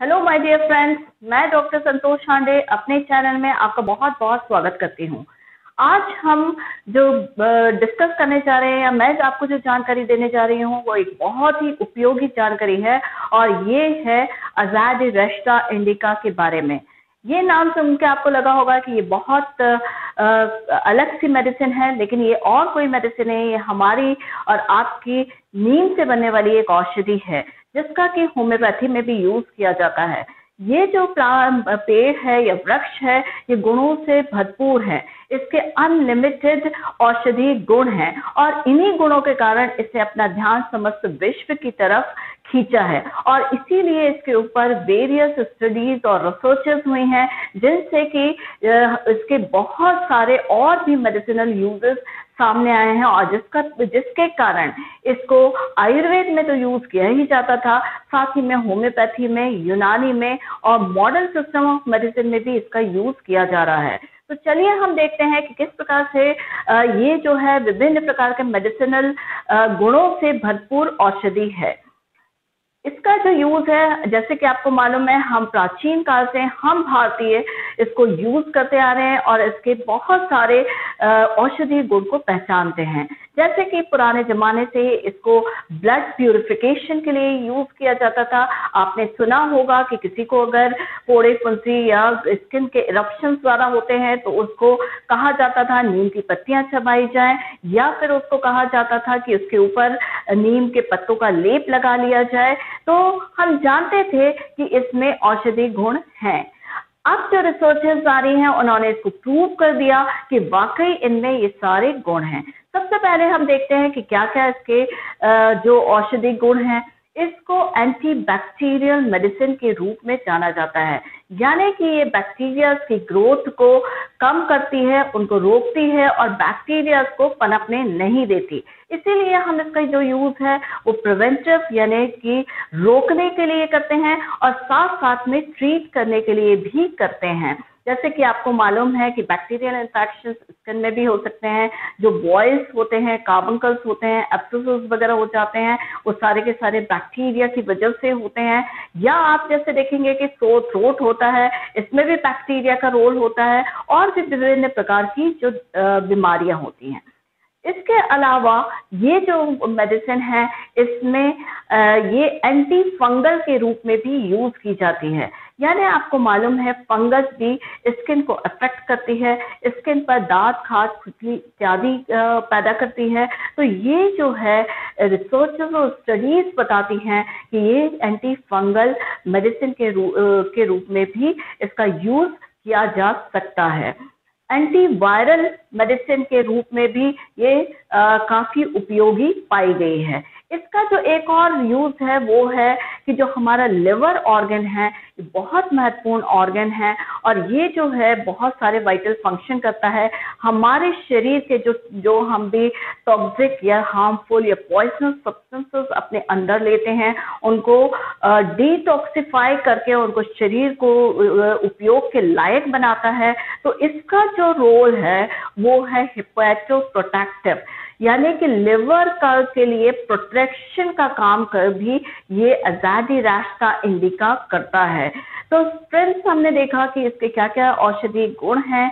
Hello my dear friends मैं doctor Santosh Pandey अपने channel में आपका बहुत बहुत स्वागत करती हूँ। आज हम जो डिस्कस करने जा रहे हैं या मैं आपको जो जानकारी देने जा रही हूँ वो एक बहुत ही उपयोगी जानकारी है और ये है आज़ाद रेस्टा इंडिका के बारे में। ये नाम सुन के आपको लगा होगा कि ये बहुत आ, अलग सी मेडिसिन है लेकिन ये और कोई मेडिसिन है ये हमारी और आपकी नींद से बनने वाली एक औषधि है। जिसका कि होम्योपैथी में भी यूज़ किया जाता है। ये जो पेड़ है या वृक्ष है, ये गुणों से भरपूर है। इसके अनलिमिटेड औषधि गुण हैं और इन्हीं गुणों के कारण इसे अपना ध्यान समस्त विश्व की तरफ़ खींचा है। और इसीलिए इसके ऊपर वेरियस स्टडीज़ और रिसर्चेस हुई हैं, जिनसे कि इसके बहुत सारे और भी मेडिसिनल यूजेस सामने आए हैं और जिसका, जिसके कारण इसको आयुर्वेद में तो यूज़ किया ही जाता था। साथ ही में होम्योपैथी में, यूनानी में और मॉडर्न सिस्टम ऑफ़ मेडिसिन में भी इसका यूज़ किया जा रहा है। तो चलिए हम देखते हैं कि किस प्रकार से ये जो है विभिन्न प्रकार के मेडिसिनल गुणों से भरपूर औषधि है। इसका जो यूज़ है, जैसे कि आपको मालूम है, हम प्राचीन काल से, हम भारतीय इसको यूज़ करते आ रहे हैं और इसके बहुत सारे औषधि गुण को पहचानते हैं। जैसे कि पुराने जमाने से इसको ब्लड प्यूरिफिकेशन के लिए यूज़ किया जाता था। आपने सुना होगा कि किसी को अगर फोड़े फुंसी या स्किन के इरप्शन द्वारा होते हैं तो उसको कहा जाता था नीम की पत्तियाँ चबाई जाए, या फिर उसको कहा जाता था कि उसके ऊपर नीम के पत्तों का लेप लगा लिया जाए। तो हम जानते थे कि इसमें औषधि गुण हैं। अब जो रिसर्चर्स आ रही हैं, उन्होंने इसको प्रूव कर दिया कि वाकई इनमें ये सारे गुण हैं। सबसे पहले हम देखते हैं कि क्या क्या इसके जो औषधि गुण हैं इसको एंटी बैक्टीरियल मेडिसिन के रूप में जाना जाता है। यानी कि ये बैक्टीरिया की ग्रोथ को कम करती है, उनको रोकती है और बैक्टीरिया को पनपने नहीं देती। इसीलिए हम इसका जो यूज़ है, वो प्रिवेंटिव यानी कि रोकने के लिए करते हैं और साथ साथ में ट्रीट करने के लिए भी करते हैं। जैसे कि आपको मालूम है कि बैक्टीरियल इन्फेक्शन स्किन में भी हो सकते हैं, जो बॉयल्स होते हैं कार्बनकल्स होते हैं एप्सोस वगैरह हो जाते हैं, वो सारे के सारे बैक्टीरिया की वजह से होते हैं। या आप जैसे देखेंगे कि सो थ्रोट होता है, इसमें भी बैक्टीरिया का रोल होता है और भी विभिन्न प्रकार की जो बीमारियाँ होती हैं। इसके अलावा ये जो मेडिसिन है, इसमें ये एंटी फंगल के रूप में भी यूज़ की जाती है। यानी आपको मालूम है फंगस भी स्किन को अफेक्ट करती है स्किन पर दांत खाद खुजली इत्यादि पैदा करती है। तो ये जो है रिसर्च और स्टडीज़ बताती हैं कि ये एंटी फंगल मेडिसिन के रूप के रूप में भी इसका यूज़ किया जा सकता है। एंटी वायरल मेडिसिन के रूप में भी ये आ, काफ़ी उपयोगी पाई गई है। इसका जो एक और यूज़ है वो है कि जो हमारा लिवर ऑर्गन है बहुत महत्वपूर्ण ऑर्गन है और ये जो है, बहुत सारे वाइटल फ़ंक्शन करता है। हमारे शरीर के जो जो हम भी टॉक्सिक या हार्मफुल या पॉइजनस सब्सटेंसेस अपने अंदर लेते हैं, उनको डिटॉक्सिफाई करके उनको शरीर को उपयोग के लायक बनाता है। तो इसका जो रोल है, वो है हिपोटो प्रोटेक्टिव यानी कि लिवर का के लिए प्रोटेक्शन का काम कर भी ये आज़ादी रास्ता इंडिका करता है। तो फ्रेंड्स हमने देखा कि इसके क्या क्या औषधि गुण हैं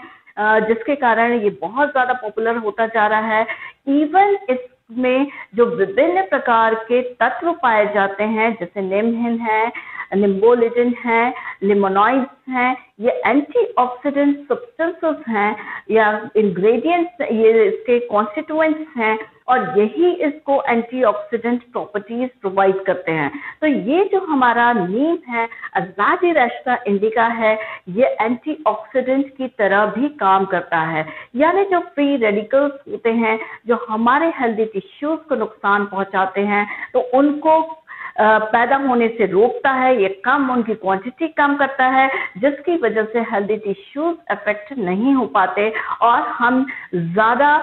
जिसके कारण ये बहुत ज़्यादा पॉपुलर होता जा रहा है। इवन इसमें जो विभिन्न प्रकार के तत्व पाए जाते हैं, जैसे निम्हिन है निम्बोलिजन है लिमोनॉइड्स हैं, ये एंटीऑक्सीडेंट सब्सटेंसेस हैं, या इंग्रेडिएंट्स ये इसके कॉन्स्टिट्यूएंट्स हैं, और यही इसको एंटीऑक्सीडेंट प्रॉपर्टीज़ प्रोवाइड करते हैं। तो ये जो हमारा नीम है अजादी रेस्टा इंडिका है, ये एंटीऑक्सीडेंट की तरह भी काम करता है। यानी जो फ्री रेडिकल्स होते हैं, जो हमारे हेल्दी टिश्यूज को नुकसान पहुंचाते हैं तो उनको पैदा होने से रोकता है ये कम उनकी क्वांटिटी कम करता है जिसकी वजह से हेल्दी टिश्यूज अफेक्ट नहीं हो पाते और हम ज़्यादा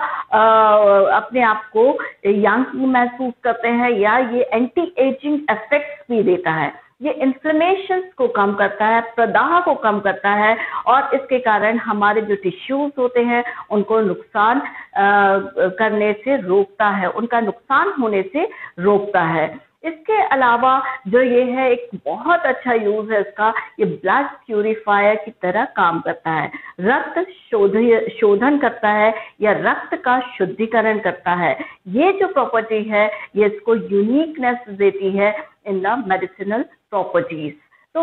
अपने आप को यंग महसूस करते हैं या ये एंटी एजिंग इफेक्ट्स भी देता है। ये इन्फ्लेमेशन को कम करता है प्रदाह को कम करता है और इसके कारण हमारे जो टिश्यूज होते हैं उनको नुकसान आ, करने से रोकता है उनका नुकसान होने से रोकता है। इसके अलावा जो ये है, एक बहुत अच्छा यूज़ है इसका, ये ब्लड प्यूरिफायर की तरह काम करता है। रक्त शोध, शोधन करता है या रक्त का शुद्धिकरण करता है। ये जो प्रॉपर्टी है, ये इसको यूनिकनेस देती है इन द मेडिसिनल प्रॉपर्टीज़ तो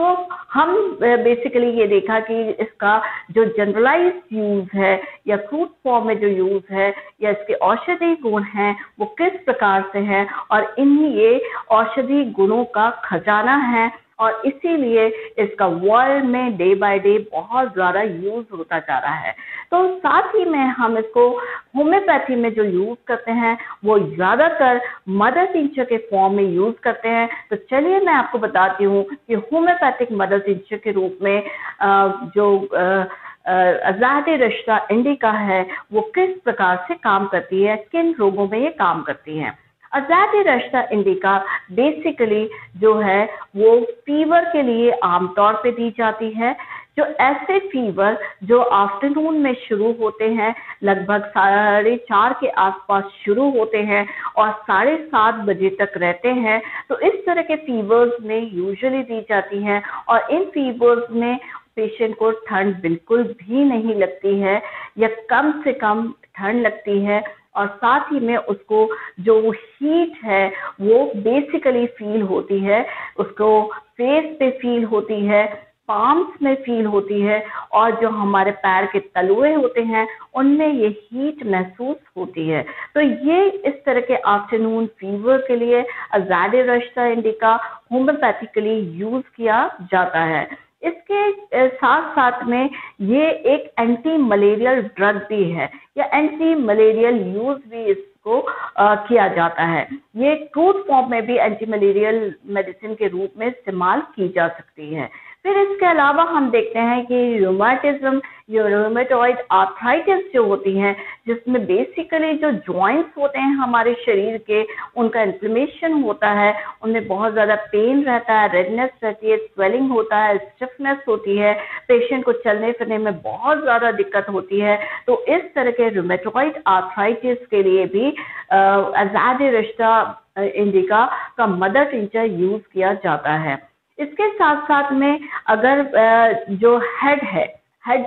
हम बेसिकली ये देखा कि इसका जो जनरलाइज यूज़ है या फ्रूट फॉर्म में जो यूज़ है या इसके औषधि गुण हैं, वो किस प्रकार से हैं और इन ये औषधि गुणों का खजाना है और इसीलिए इसका वर्ल्ड में डे बाय डे बहुत ज़्यादा यूज़ होता जा रहा है। तो साथ ही में हम इसको होम्योपैथी में जो यूज़ करते हैं, वो ज़्यादातर मदर टिंचर के फॉर्म में यूज़ करते हैं। तो चलिए मैं आपको बताती हूँ कि होम्योपैथिक मदर टिंचर के रूप में जो आज़ाद रिश्ता इंडिका है, वो किस प्रकार से काम करती है, किन रोगों में ये काम करती है। अजादी रश्ता इंडिका बेसिकली जो है, वो फीवर के लिए आमतौर पे दी जाती है। जो ऐसे फीवर जो आफ्टरनून में शुरू होते हैं, लगभग साढ़े चार के आसपास शुरू होते हैं और साढ़े सात बजे तक रहते हैं तो इस तरह के फीवर्स में यूजुअली दी जाती हैं और इन फीवर्स में पेशेंट को ठंड बिल्कुल भी नहीं लगती है या कम से कम ठंड लगती है और साथ ही में उसको जो हीट है वो बेसिकली फील होती है, उसको फेस पे फील होती है पाम्स में फील होती है और जो हमारे पैर के तलुए होते हैं उनमें ये हीट महसूस होती है। तो ये इस तरह के आफ्टरनून फीवर के लिए अजाड रश्ता इंडिका होम्योपैथिकली यूज़ किया जाता है। इसके साथ साथ में ये एक एंटी मलेरियल ड्रग भी है। या एंटी मलेरियल यूज़ भी इसको आ, किया जाता है। ये फ्रूट फॉर्म में भी एंटी मलेरियल मेडिसिन के रूप में इस्तेमाल की जा सकती है। फिर इसके अलावा हम देखते हैं कि रोमाटिज्म रोमेटॉइड आर्थराइटिस जो होती हैं, जिसमें बेसिकली जो जॉइंट्स होते हैं हमारे शरीर के, उनका इन्फ्लेमेशन होता है, उनमें बहुत ज़्यादा पेन रहता है रेडनेस रहती है स्वेलिंग होता है स्टिफनेस होती है पेशेंट को चलने फिरने में बहुत ज़्यादा दिक्कत होती है। तो इस तरह के रोमेटॉइड आर्थराइटिस के लिए भी एजाद रिश्ता इंडिका का मदर टिंचर यूज़ किया जाता है। इसके साथ साथ में अगर जो हेड है हेड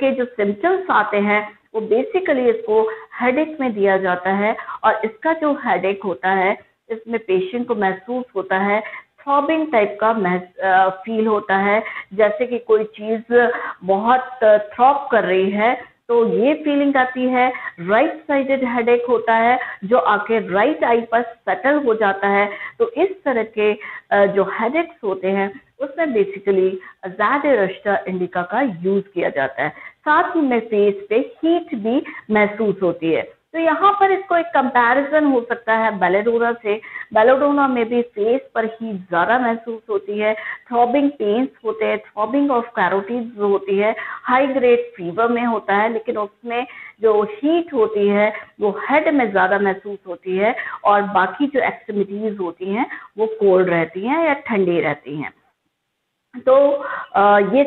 के जो सिम्टम्स आते हैं, वो बेसिकली इसको हेडेक में दिया जाता है और इसका जो हेडेक होता है, इसमें पेशेंट को महसूस होता है थ्रॉबिंग टाइप का फील होता है। जैसे कि कोई चीज़ बहुत थ्रॉप कर रही है तो ये फीलिंग आती है राइट साइडेड हेडेक होता है, जो आके राइट आई पर सेटल हो जाता है। तो इस तरह के जो हेडेक्स होते हैं, उसमें बेसिकली ज़्यादा रश्ता इंडिका का यूज़ किया जाता है। साथ ही में फेस पे हीट भी महसूस होती है। तो यहाँ पर इसको एक कंपैरिजन हो सकता है बेलेडोना से। बेलेडोना में भी फेस पर हीट ज़्यादा महसूस होती है। थ्रॉबिंग पेन्स होते हैं। थ्रॉबिंग ऑफ़ कैरोटीज होती है। हाई ग्रेड फीवर में होता है, लेकिन उसमें जो हीट होती है, वो हेड में ज़्यादा महसूस होती है और बाकी जो एक्सट्रीमिटीज़ होती हैं, वो कोल्ड रहती हैं या ठंडी रहती हैं। तो ये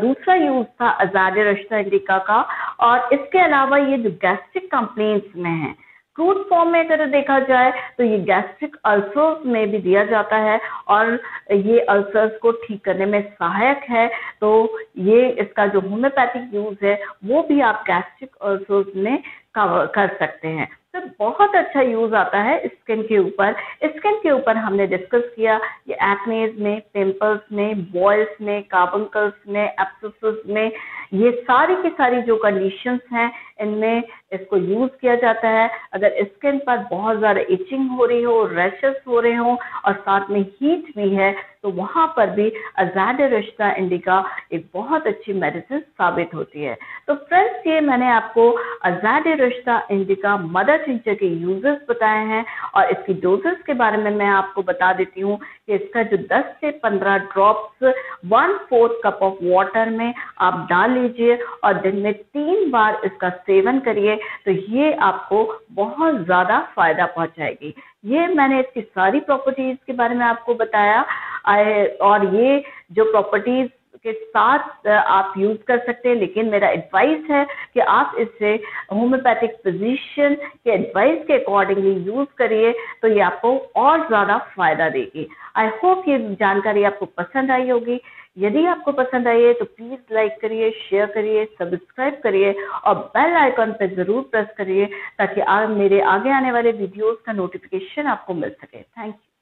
दूसरा यूज़ था आज़ाद रश्ता इंडिका का और इसके अलावा ये जो गैस्ट्रिक कंप्लेंट्स में है फ्रूट फॉर्म में अगर देखा जाए तो ये गैस्ट्रिक अल्सर्स में भी दिया जाता है और ये अल्सर्स को ठीक करने में सहायक है। तो ये इसका जो होम्योपैथिक यूज़ है, वो भी आप गैस्ट्रिक अल्सर्स में कवर कर सकते हैं। तो बहुत अच्छा यूज़ आता है स्किन के ऊपर। स्किन के ऊपर हमने डिस्कस किया ये एक्नेज में पिंपल्स में बॉयल्स में कार्बनकल्स में एप्सोसिस में ये सारी की सारी जो कंडीशंस हैं, इनमें इसको यूज़ किया जाता है। अगर स्किन पर बहुत ज़्यादा इचिंग हो रही हो रैशेस हो रहे हो और साथ में हीट भी है तो वहाँ पर भी अजाद रिश्ता इंडिका एक बहुत अच्छी मेडिसिन साबित होती है। तो फ्रेंड्स ये मैंने आपको अजाद रिश्ता इंडिका मदर टिंचर के यूजेस बताए हैं और इसकी डोजेस के बारे में मैं आपको बता देती हूँ कि इसका जो 10 से 15 drops one fourth cup of water में आप डाल लीजिए और दिन में तीन बार इसका सेवन करिए तो ये आपको बहुत ज़्यादा फ़ायदा पहुंचाएगी। ये मैंने इसकी सारी प्रॉपर्टीज़ के बारे में आपको बताया। और ये जो प्रॉपर्टीज़ के साथ आप यूज़ कर सकते हैं, लेकिन मेरा एडवाइस है कि आप इससे होम्योपैथिक फिजिशियन के एडवाइस के अकॉर्डिंगली यूज़ करिए तो ये आपको और ज़्यादा फ़ायदा देगी। आई होप ये जानकारी आपको पसंद आई होगी। यदि आपको पसंद आई है तो प्लीज़ लाइक करिए शेयर करिए सब्सक्राइब करिए और बेल आइकॉन पर ज़रूर प्रेस करिए ताकि मेरे आगे आने वाले वीडियोस का नोटिफिकेशन आपको मिल सके। Thank you